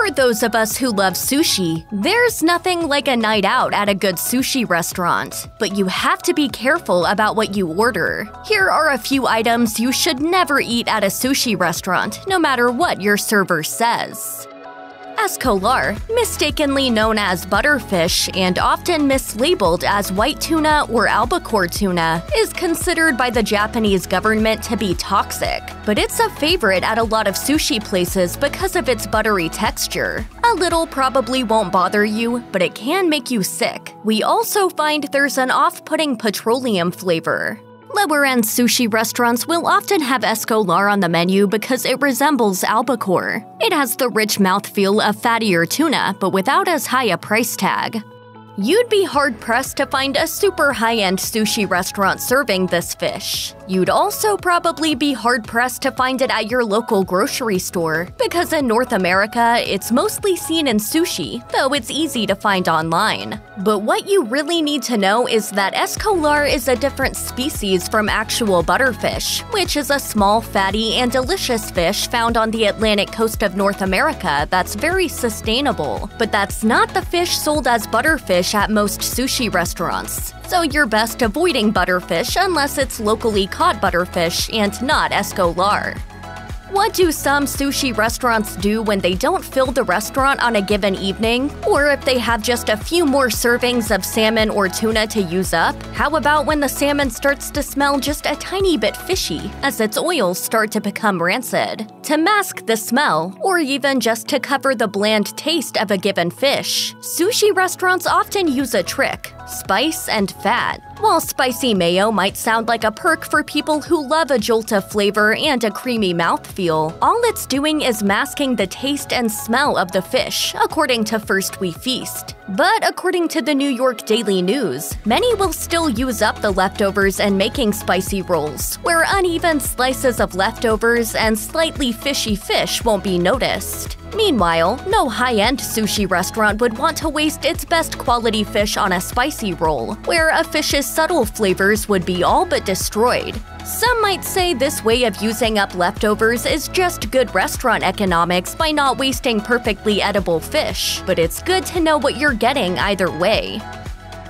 For those of us who love sushi, there's nothing like a night out at a good sushi restaurant. But you have to be careful about what you order. Here are a few items you should never eat at a sushi restaurant, no matter what your server says. Escolar, mistakenly known as butterfish and often mislabeled as white tuna or albacore tuna, is considered by the Japanese government to be toxic. But it's a favorite at a lot of sushi places because of its buttery texture. A little probably won't bother you, but it can make you sick. We also find there's an off putting petroleum flavor. Lower end sushi restaurants will often have escolar on the menu because it resembles albacore. It has the rich mouthfeel of fattier tuna, but without as high a price tag. You'd be hard pressed to find a super high end sushi restaurant serving this fish. You'd also probably be hard pressed to find it at your local grocery store, because in North America, it's mostly seen in sushi, though it's easy to find online. But what you really need to know is that escolar is a different species from actual butterfish, which is a small, fatty, and delicious fish found on the Atlantic coast of North America that's very sustainable. But that's not the fish sold as butterfish at most sushi restaurants. So you're best avoiding butterfish unless it's locally caught butterfish and not escolar. What do some sushi restaurants do when they don't fill the restaurant on a given evening? Or if they have just a few more servings of salmon or tuna to use up? How about when the salmon starts to smell just a tiny bit fishy as its oils start to become rancid? To mask the smell, or even just to cover the bland taste of a given fish, sushi restaurants often use a trick spice and fat. While spicy mayo might sound like a perk for people who love a jolt of flavor and a creamy mouthfeel, all it's doing is masking the taste and smell of the fish, according to First We Feast. But according to the New York Daily News, many will still use up the leftovers and making spicy rolls, where uneven slices of leftovers and slightly fishy fish won't be noticed. Meanwhile, no high end sushi restaurant would want to waste its best quality fish on a spicy roll, where a fish's subtle flavors would be all but destroyed. Some might say this way of using up leftovers is just good restaurant economics by not wasting perfectly edible fish, but it's good to know what you're getting either way.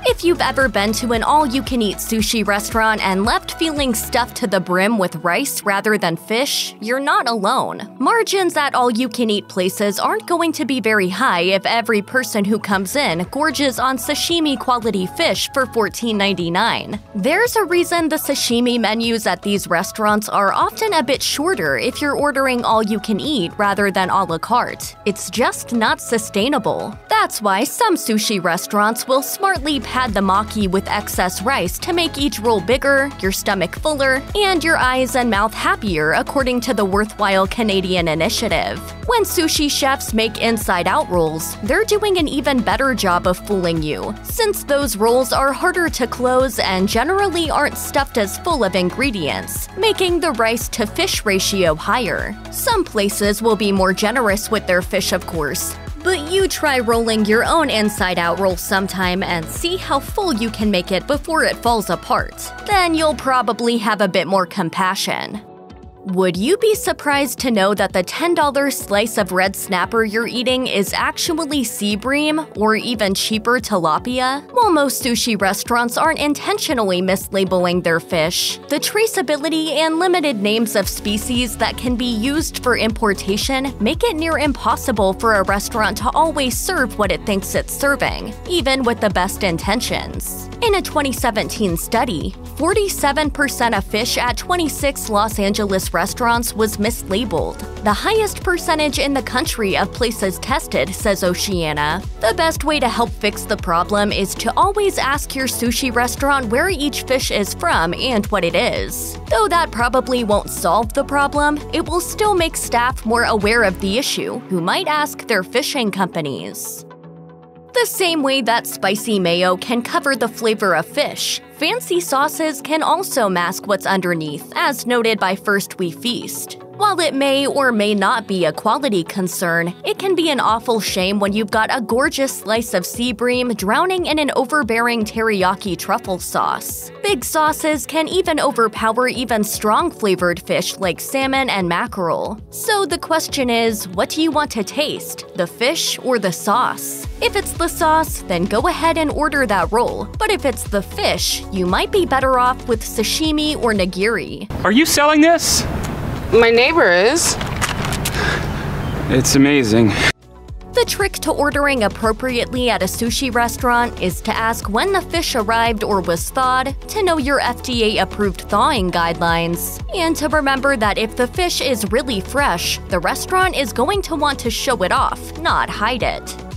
If you've ever been to an all you can eat sushi restaurant and left feeling stuffed to the brim with rice rather than fish, you're not alone. Margins at all you can eat places aren't going to be very high if every person who comes in gorges on sashimi quality fish for $14.99. There's a reason the sashimi menus at these restaurants are often a bit shorter if you're ordering all you can eat rather than a la carte. It's just not sustainable. That's why some sushi restaurants will smartly pad the maki with excess rice to make each roll bigger, your stomach fuller, and your eyes and mouth happier, according to the worthwhile Canadian initiative. When sushi chefs make inside out rolls, they're doing an even better job of fooling you, since those rolls are harder to close and generally aren't stuffed as full of ingredients, making the rice to fish ratio higher. Some places will be more generous with their fish, of course, but you try rolling your own inside out roll sometime and see how full you can make it before it falls apart. Then you'll probably have a bit more compassion. Would you be surprised to know that the $10 slice of red snapper you're eating is actually sea bream or even cheaper tilapia? While most sushi restaurants aren't intentionally mislabeling their fish, the traceability and limited names of species that can be used for importation make it near impossible for a restaurant to always serve what it thinks it's serving, even with the best intentions. In a 2017 study, 47% of fish at 26 Los Angeles restaurants was mislabeled, the highest percentage in the country of places tested, says Oceana. The best way to help fix the problem is to always ask your sushi restaurant where each fish is from and what it is. Though that probably won't solve the problem, it will still make staff more aware of the issue, who might ask their fishing companies. The same way that spicy mayo can cover the flavor of fish, Fancy sauces can also mask what's underneath, as noted by First We Feast. While it may or may not be a quality concern, it can be an awful shame when you've got a gorgeous slice of sea bream drowning in an overbearing teriyaki truffle sauce. Big sauces can even overpower even strong flavored fish like salmon and mackerel. So the question is what do you want to taste, the fish or the sauce? If it's the sauce, then go ahead and order that roll. But if it's the fish, you might be better off with sashimi or nigiri. Are you selling this? My neighbor is. It's amazing. The trick to ordering appropriately at a sushi restaurant is to ask when the fish arrived or was thawed, to know your FDA approved thawing guidelines, and to remember that if the fish is really fresh, the restaurant is going to want to show it off, not hide it.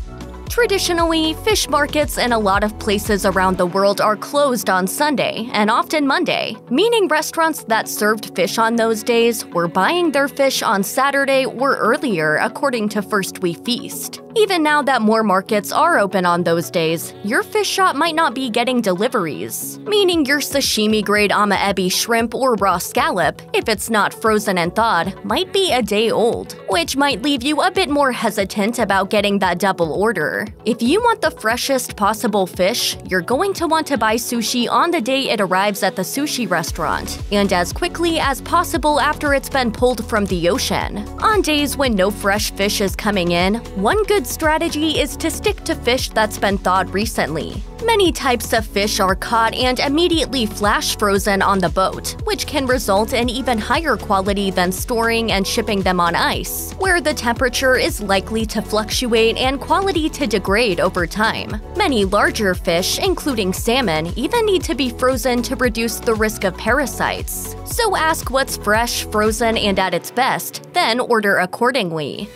Traditionally, fish markets in a lot of places around the world are closed on Sunday and often Monday, meaning restaurants that served fish on those days were buying their fish on Saturday or earlier, according to First We Feast. Even now that more markets are open on those days, your fish shop might not be getting deliveries, meaning your sashimi grade ama ebi shrimp or raw scallop, if it's not frozen and thawed, might be a day old, which might leave you a bit more hesitant about getting that double order. If you want the freshest possible fish, you're going to want to buy sushi on the day it arrives at the sushi restaurant, and as quickly as possible after it's been pulled from the ocean. On days when no fresh fish is coming in, one good strategy is to stick to fish that's been thawed recently. Many types of fish are caught and immediately flash frozen on the boat, which can result in even higher quality than storing and shipping them on ice, where the temperature is likely to fluctuate and quality to degrade over time. Many larger fish, including salmon, even need to be frozen to reduce the risk of parasites. So ask what's fresh, frozen, and at its best, then order accordingly.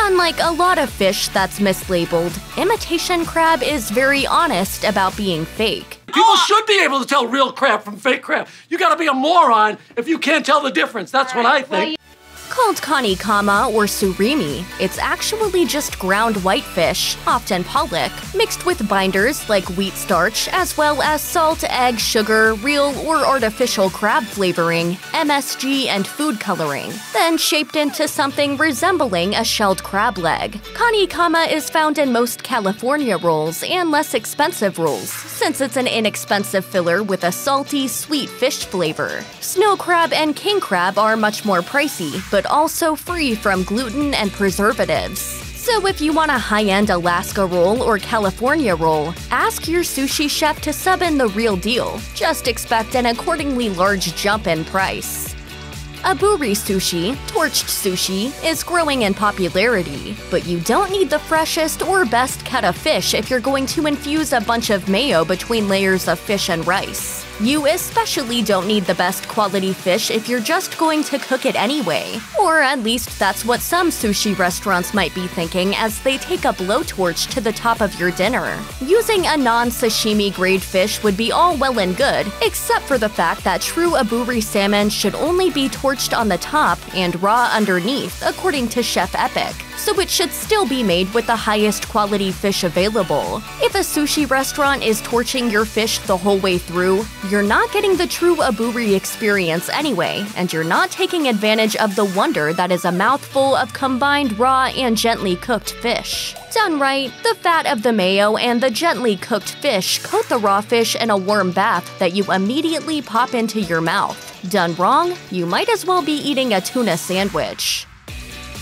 Unlike a lot of fish that's mislabeled, imitation crab is very honest about being fake. People should be able to tell real crab from fake crab. You gotta be a moron if you can't tell the difference. That's what I think. Called kanikama or surimi, it's actually just ground whitefish, often pollock, mixed with binders like wheat starch, as well as salt, egg, sugar, real or artificial crab flavoring, MSG, and food coloring, then shaped into something resembling a shelled crab leg. Kanikama is found in most California rolls and less expensive rolls, since it's an inexpensive filler with a salty, sweet fish flavor. Snow crab and king crab are much more pricey, but also free from gluten and preservatives. So if you want a high-end Alaska roll or California roll, ask your sushi chef to sub in the real deal. Just expect an accordingly large jump in price. Aburi sushi, torched sushi, is growing in popularity, but you don't need the freshest or best cut of fish if you're going to infuse a bunch of mayo between layers of fish and rice. You especially don't need the best quality fish if you're just going to cook it anyway. Or at least that's what some sushi restaurants might be thinking as they take a blowtorch to the top of your dinner. Using a non sashimi grade fish would be all well and good, except for the fact that true aburi salmon should only be torched on the top and raw underneath, according to Chef Epic so it should still be made with the highest quality fish available. If a sushi restaurant is torching your fish the whole way through, you're not getting the true aburi experience anyway, and you're not taking advantage of the wonder that is a mouthful of combined raw and gently cooked fish. Done right, the fat of the mayo and the gently cooked fish coat the raw fish in a warm bath that you immediately pop into your mouth. Done wrong, you might as well be eating a tuna sandwich.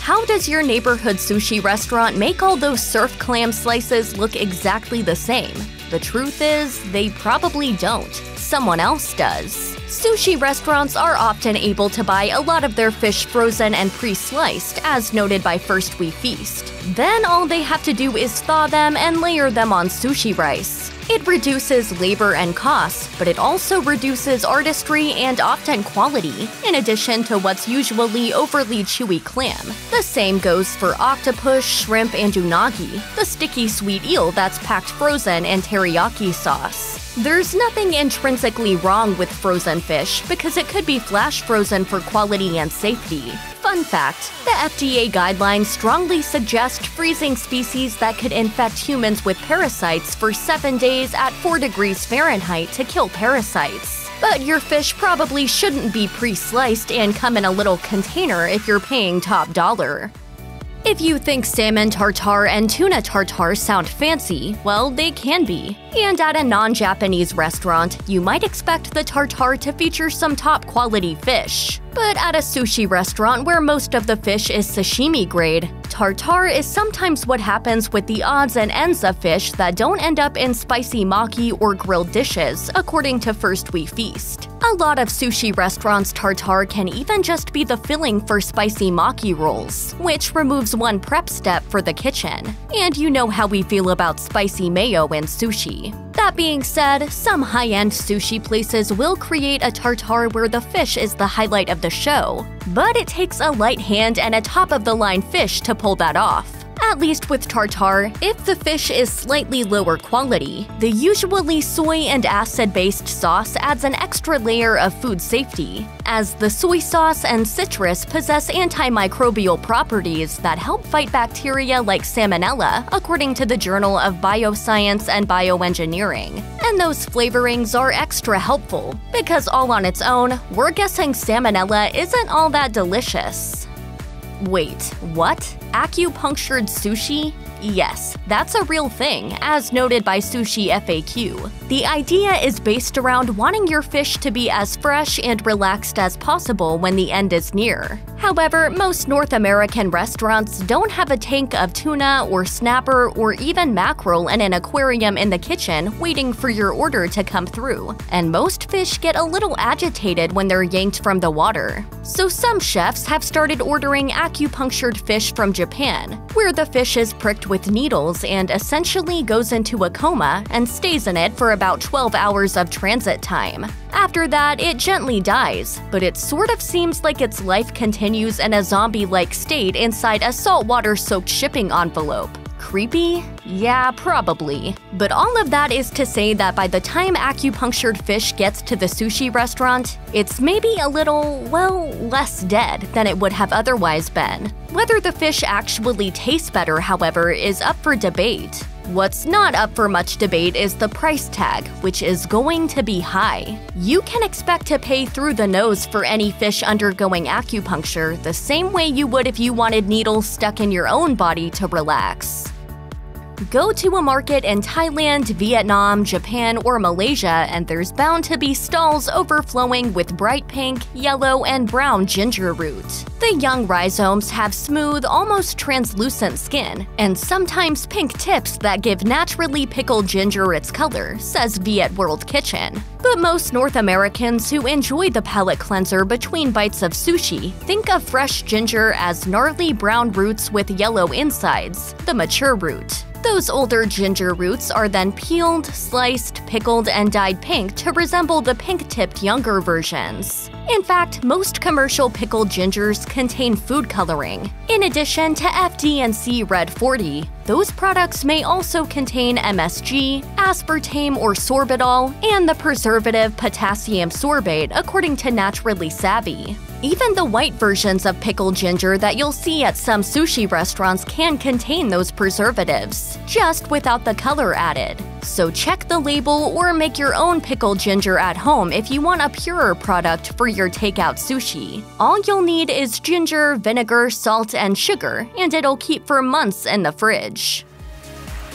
How does your neighborhood sushi restaurant make all those surf clam slices look exactly the same? The truth is, they probably don't. Someone else does. Sushi restaurants are often able to buy a lot of their fish frozen and pre sliced, as noted by First We Feast. Then all they have to do is thaw them and layer them on sushi rice. It reduces labor and costs, but it also reduces artistry and often quality, in addition to what's usually overly chewy clam. The same goes for octopus, shrimp, and unagi, the sticky sweet eel that's packed frozen in teriyaki sauce. There's nothing intrinsically wrong with frozen fish because it could be flash frozen for quality and safety. Fun fact the FDA guidelines strongly suggest freezing species that could infect humans with parasites for seven days at 4 degrees Fahrenheit to kill parasites. But your fish probably shouldn't be pre sliced and come in a little container if you're paying top dollar. If you think salmon tartare and tuna tartare sound fancy, well, they can be. And at a non Japanese restaurant, you might expect the tartare to feature some top quality fish. But at a sushi restaurant where most of the fish is sashimi grade, Tartare is sometimes what happens with the odds and ends of fish that don't end up in spicy maki or grilled dishes, according to First We Feast. A lot of sushi restaurants' tartare can even just be the filling for spicy maki rolls, which removes one prep step for the kitchen. And you know how we feel about spicy mayo in sushi. That being said, some high end sushi places will create a tartare where the fish is the highlight of the show, but it takes a light hand and a top of the line fish to pull that off. At least with tartare, if the fish is slightly lower quality, the usually soy and acid based sauce adds an extra layer of food safety, as the soy sauce and citrus possess antimicrobial properties that help fight bacteria like salmonella, according to the Journal of Bioscience and Bioengineering. And those flavorings are extra helpful, because all on its own, we're guessing salmonella isn't all that delicious. Wait, what? Acupunctured sushi? Yes, that's a real thing, as noted by Sushi FAQ. The idea is based around wanting your fish to be as fresh and relaxed as possible when the end is near. However, most North American restaurants don't have a tank of tuna or snapper or even mackerel in an aquarium in the kitchen waiting for your order to come through, and most fish get a little agitated when they're yanked from the water. So some chefs have started ordering acupunctured fish from Japan, where the fish is pricked with needles and essentially goes into a coma and stays in it for about 12 hours of transit time. After that, it gently dies, but it sort of seems like its life continues in a zombie like state inside a saltwater soaked shipping envelope. Creepy? Yeah, probably. But all of that is to say that by the time acupunctured fish gets to the sushi restaurant, it's maybe a little, well, less dead than it would have otherwise been. Whether the fish actually tastes better, however, is up for debate. What's not up for much debate is the price tag, which is going to be high. You can expect to pay through the nose for any fish undergoing acupuncture the same way you would if you wanted needles stuck in your own body to relax. Go to a market in Thailand, Vietnam, Japan, or Malaysia, and there's bound to be stalls overflowing with bright pink, yellow, and brown ginger root. The young rhizomes have smooth, almost translucent skin, and sometimes pink tips that give naturally pickled ginger its color, says Viet World Kitchen. But most North Americans who enjoy the palate cleanser between bites of sushi think of fresh ginger as gnarly brown roots with yellow insides, the mature root. Those older ginger roots are then peeled, sliced, pickled, and dyed pink to resemble the pink tipped younger versions. In fact, most commercial pickled gingers contain food coloring. In addition to FD&C Red 40, those products may also contain MSG, aspartame or sorbitol, and the preservative potassium sorbate, according to Naturally Savvy. Even the white versions of pickled ginger that you'll see at some sushi restaurants can contain those preservatives, just without the color added. So check the label or make your own pickled ginger at home if you want a purer product for your takeout sushi. All you'll need is ginger, vinegar, salt, and sugar, and it'll keep for months in the fridge.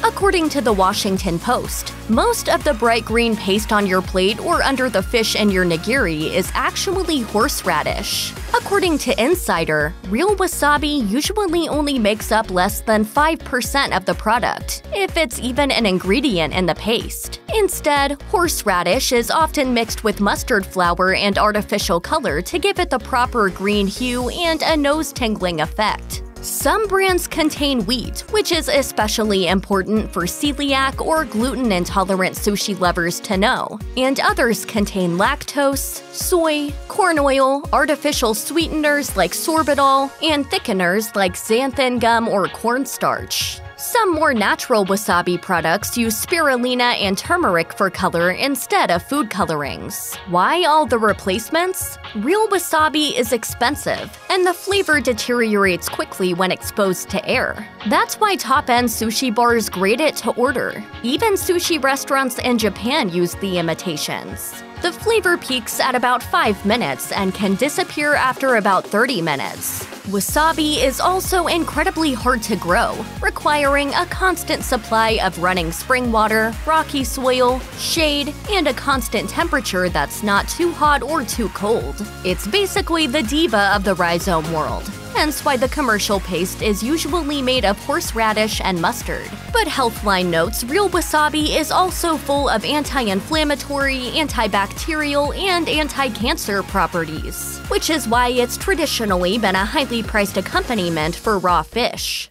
According to the Washington Post, most of the bright green paste on your plate or under the fish in your nigiri is actually horseradish. According to Insider, real wasabi usually only makes up less than 5% of the product, if it's even an ingredient in the paste. Instead, horseradish is often mixed with mustard flour and artificial color to give it the proper green hue and a nose-tingling effect. Some brands contain wheat, which is especially important for celiac or gluten intolerant sushi lovers to know, and others contain lactose, soy, corn oil, artificial sweeteners like sorbitol, and thickeners like xanthan gum or cornstarch. Some more natural wasabi products use spirulina and turmeric for color instead of food colorings. Why all the replacements? Real wasabi is expensive, and the flavor deteriorates quickly when exposed to air. That's why top end sushi bars grate it to order. Even sushi restaurants in Japan use the imitations. The flavor peaks at about 5 minutes and can disappear after about 30 minutes. Wasabi is also incredibly hard to grow, requiring a constant supply of running spring water, rocky soil, shade, and a constant temperature that's not too hot or too cold. It's basically the diva of the rhizome world, hence why the commercial paste is usually made of horseradish and mustard. But Healthline notes real wasabi is also full of anti inflammatory, antibacterial, and anti cancer properties, which is why it's traditionally been a highly priced accompaniment for raw fish.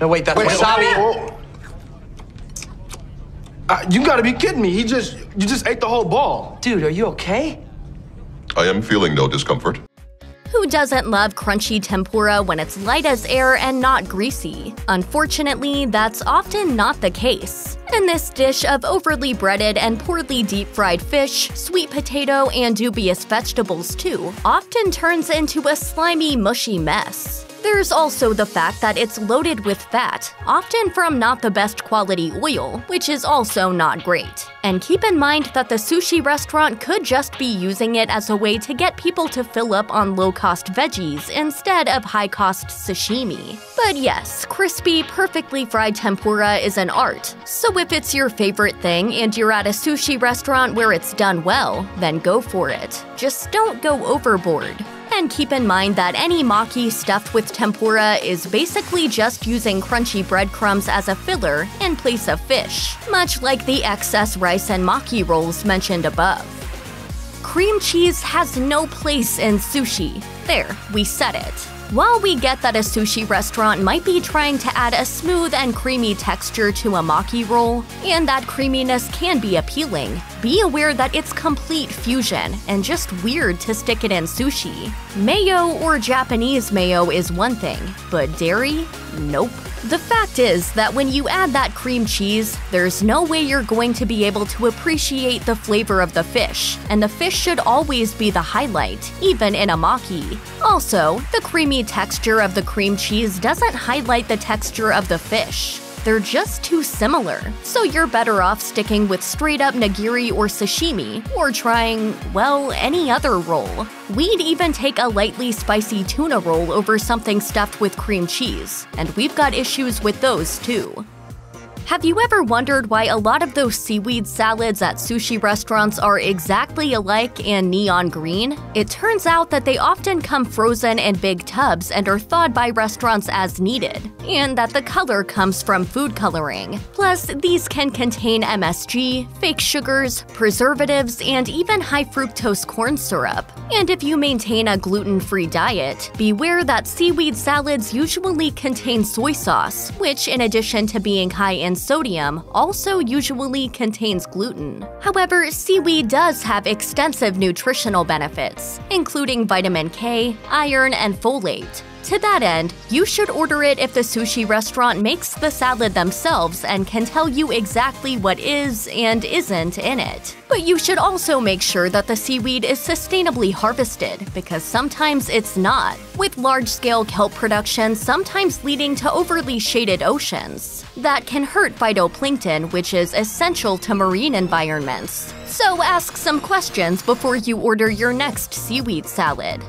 No, wait, that's Wait, wasabi? Uh, you gotta be kidding me. He just, you just ate the whole ball. Dude, are you okay? I am feeling no discomfort. Who doesn't love crunchy tempura when it's light as air and not greasy? Unfortunately, that's often not the case. And this dish of overly breaded and poorly deep fried fish, sweet potato, and dubious vegetables too often turns into a slimy, mushy mess. There's also the fact that it's loaded with fat, often from not the best quality oil, which is also not great. And keep in mind that the sushi restaurant could just be using it as a way to get people to fill up on low cost veggies instead of high cost sashimi. But yes, crispy, perfectly fried tempura is an art, so if it's your favorite thing and you're at a sushi restaurant where it's done well, then go for it. Just don't go overboard. And keep in mind that any maki stuffed with tempura is basically just using crunchy breadcrumbs as a filler in place of fish, much like the excess rice and maki rolls mentioned above. Cream cheese has no place in sushi. There, we said it. While we get that a sushi restaurant might be trying to add a smooth and creamy texture to a maki roll, and that creaminess can be appealing, be aware that it's complete fusion and just weird to stick it in sushi. Mayo or Japanese mayo is one thing, but dairy? Nope. The fact is that when you add that cream cheese, there's no way you're going to be able to appreciate the flavor of the fish, and the fish should always be the highlight, even in a maki. Also, the creamy texture of the cream cheese doesn't highlight the texture of the fish. They're just too similar, so you're better off sticking with straight up nigiri or sashimi, or trying, well, any other roll. We'd even take a lightly spicy tuna roll over something stuffed with cream cheese, and we've got issues with those too. Have you ever wondered why a lot of those seaweed salads at sushi restaurants are exactly alike and neon green? It turns out that they often come frozen in big tubs and are thawed by restaurants as needed, and that the color comes from food coloring. Plus, these can contain MSG, fake sugars, preservatives, and even high fructose corn syrup. And if you maintain a gluten free diet, beware that seaweed salads usually contain soy sauce, which, in addition to being high in sodium also usually contains gluten. However, seaweed does have extensive nutritional benefits, including vitamin K, iron, and folate. To that end, you should order it if the sushi restaurant makes the salad themselves and can tell you exactly what is and isn't in it. But you should also make sure that the seaweed is sustainably harvested, because sometimes it's not, with large scale kelp production sometimes leading to overly shaded oceans. That can hurt phytoplankton, which is essential to marine environments. So ask some questions before you order your next seaweed salad.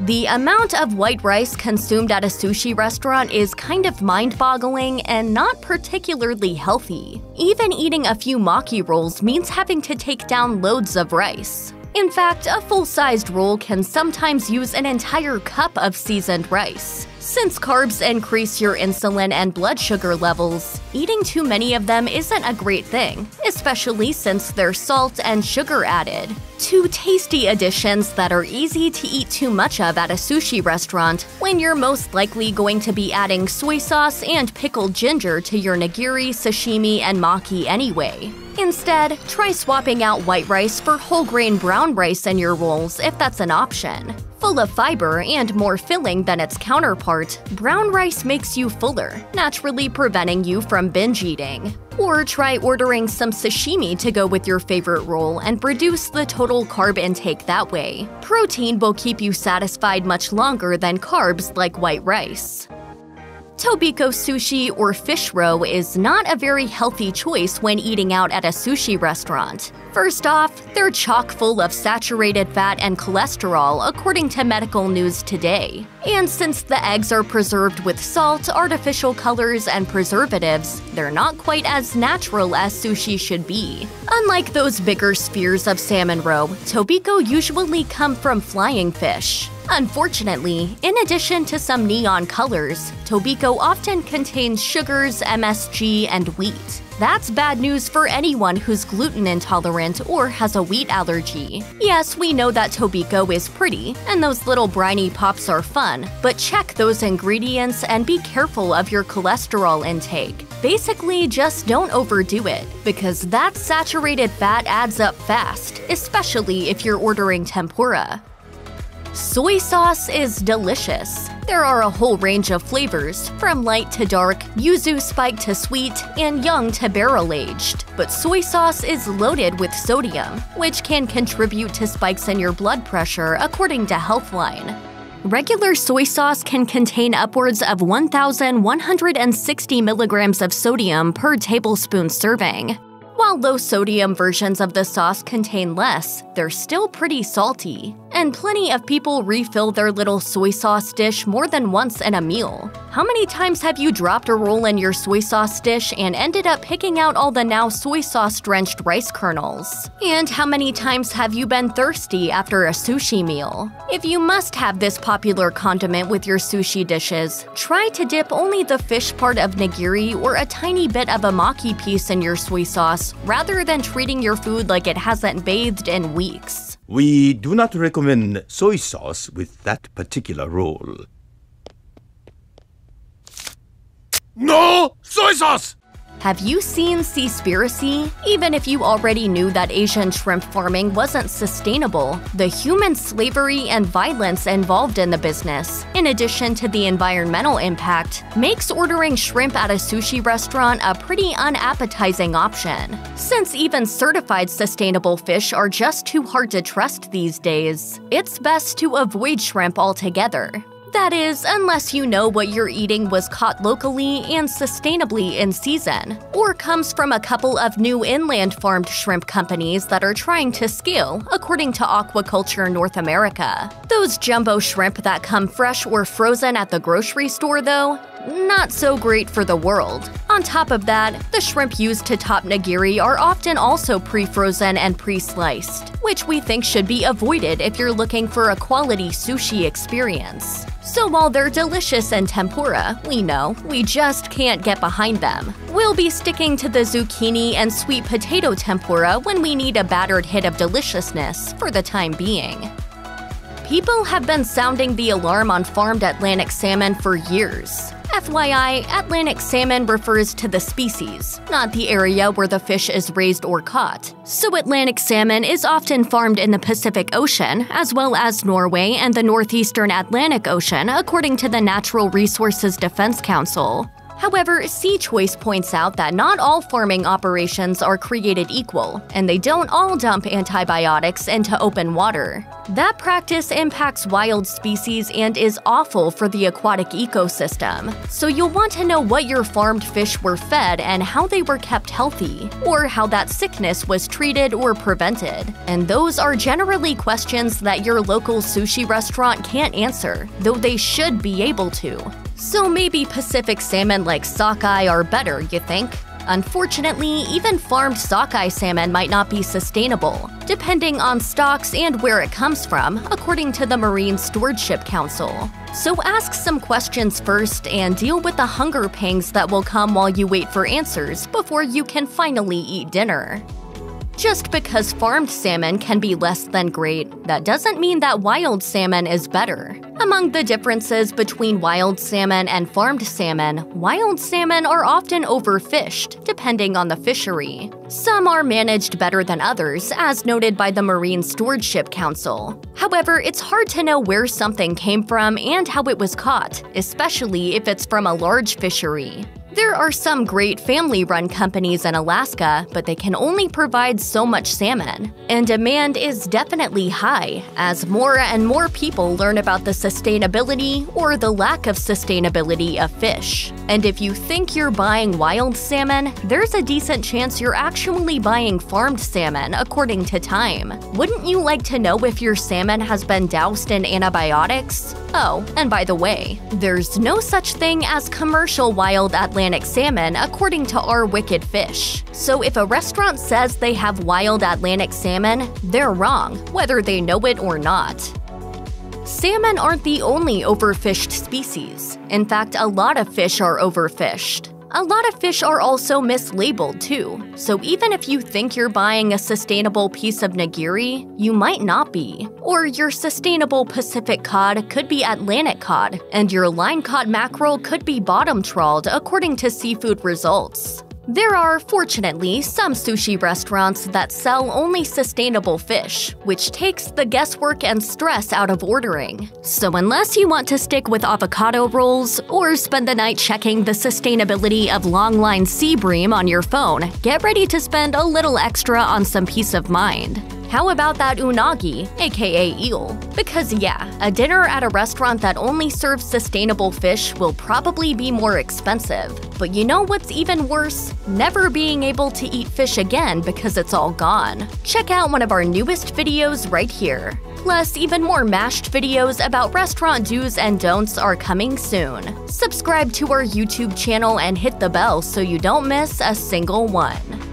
The amount of white rice consumed at a sushi restaurant is kind of mind boggling and not particularly healthy. Even eating a few maki rolls means having to take down loads of rice. In fact, a full sized roll can sometimes use an entire cup of seasoned rice. Since carbs increase your insulin and blood sugar levels, eating too many of them isn't a great thing, especially since they're salt and sugar added. Two tasty additions that are easy to eat too much of at a sushi restaurant when you're most likely going to be adding soy sauce and pickled ginger to your nigiri, sashimi, and maki anyway. Instead, try swapping out white rice for whole grain brown rice in your rolls if that's an option. Full of fiber and more filling than its counterpart, brown rice makes you fuller, naturally preventing you from binge eating. Or try ordering some sashimi to go with your favorite roll and reduce the total carb intake that way. Protein will keep you satisfied much longer than carbs like white rice. Tobiko sushi or fish roe is not a very healthy choice when eating out at a sushi restaurant. First off, they're chock full of saturated fat and cholesterol, according to Medical News Today. And since the eggs are preserved with salt, artificial colors, and preservatives, they're not quite as natural as sushi should be. Unlike those bigger spheres of salmon roe, tobiko usually come from flying fish. Unfortunately, in addition to some neon colors, Tobiko often contains sugars, MSG, and wheat. That's bad news for anyone who's gluten intolerant or has a wheat allergy. Yes, we know that Tobiko is pretty, and those little briny pops are fun, but check those ingredients and be careful of your cholesterol intake. Basically, just don't overdo it, because that saturated fat adds up fast, especially if you're ordering tempura. Soy sauce is delicious. There are a whole range of flavors, from light to dark, yuzu spiked to sweet, and young to barrel aged. But soy sauce is loaded with sodium, which can contribute to spikes in your blood pressure, according to Healthline. Regular soy sauce can contain upwards of 1,160 milligrams of sodium per tablespoon serving. While low sodium versions of the sauce contain less, they're still pretty salty. And plenty of people refill their little soy sauce dish more than once in a meal. How many times have you dropped a roll in your soy sauce dish and ended up picking out all the now soy sauce drenched rice kernels? And how many times have you been thirsty after a sushi meal? If you must have this popular condiment with your sushi dishes, try to dip only the fish part of nigiri or a tiny bit of a maki piece in your soy sauce rather than treating your food like it hasn't bathed in weeks. We do not recommend soy sauce with that particular roll. No soy sauce! Have you seen Seaspiracy? Even if you already knew that Asian shrimp farming wasn't sustainable, the human slavery and violence involved in the business, in addition to the environmental impact, makes ordering shrimp at a sushi restaurant a pretty unappetizing option. Since even certified sustainable fish are just too hard to trust these days, it's best to avoid shrimp altogether. That is, unless you know what you're eating was caught locally and sustainably in season, or comes from a couple of new inland farmed shrimp companies that are trying to scale, according to Aquaculture North America. Those jumbo shrimp that come fresh or frozen at the grocery store, though, not so great for the world. On top of that, the shrimp used to top nigiri are often also pre frozen and pre sliced, which we think should be avoided if you're looking for a quality sushi experience. So while they're delicious and tempura, we know we just can't get behind them. We'll be sticking to the zucchini and sweet potato tempura when we need a battered hit of deliciousness for the time being. People have been sounding the alarm on farmed Atlantic salmon for years. FYI, Atlantic salmon refers to the species, not the area where the fish is raised or caught. So, Atlantic salmon is often farmed in the Pacific Ocean, as well as Norway and the northeastern Atlantic Ocean, according to the Natural Resources Defense Council. However, SeaChoice points out that not all farming operations are created equal, and they don't all dump antibiotics into open water. That practice impacts wild species and is awful for the aquatic ecosystem, so you'll want to know what your farmed fish were fed and how they were kept healthy, or how that sickness was treated or prevented. And those are generally questions that your local sushi restaurant can't answer, though they should be able to. So maybe Pacific salmon like sockeye are better, you think? Unfortunately, even farmed sockeye salmon might not be sustainable, depending on stocks and where it comes from, according to the Marine Stewardship Council. So ask some questions first and deal with the hunger pangs that will come while you wait for answers before you can finally eat dinner. Just because farmed salmon can be less than great, that doesn't mean that wild salmon is better. Among the differences between wild salmon and farmed salmon, wild salmon are often overfished, depending on the fishery. Some are managed better than others, as noted by the Marine Stewardship Council. However, it's hard to know where something came from and how it was caught, especially if it's from a large fishery. There are some great family run companies in Alaska, but they can only provide so much salmon. And demand is definitely high as more and more people learn about the sustainability or the lack of sustainability of fish. And if you think you're buying wild salmon, there's a decent chance you're actually buying farmed salmon, according to Time. Wouldn't you like to know if your salmon has been doused in antibiotics? Oh, and by the way, there's no such thing as commercial wild Atlantic salmon according to Our Wicked Fish. So if a restaurant says they have wild Atlantic salmon, they're wrong, whether they know it or not. Salmon aren't the only overfished species. In fact, a lot of fish are overfished. A lot of fish are also mislabeled too, so even if you think you're buying a sustainable piece of nigiri, you might not be. Or your sustainable Pacific cod could be Atlantic cod, and your line caught mackerel could be bottom trawled according to seafood results. There are, fortunately, some sushi restaurants that sell only sustainable fish, which takes the guesswork and stress out of ordering. So, unless you want to stick with avocado rolls or spend the night checking the sustainability of longline sea bream on your phone, get ready to spend a little extra on some peace of mind. How about that unagi, aka eel? Because yeah, a dinner at a restaurant that only serves sustainable fish will probably be more expensive. But you know what's even worse? Never being able to eat fish again because it's all gone. Check out one of our newest videos right here. Plus, even more mashed videos about restaurant do's and don'ts are coming soon. Subscribe to our YouTube channel and hit the bell so you don't miss a single one.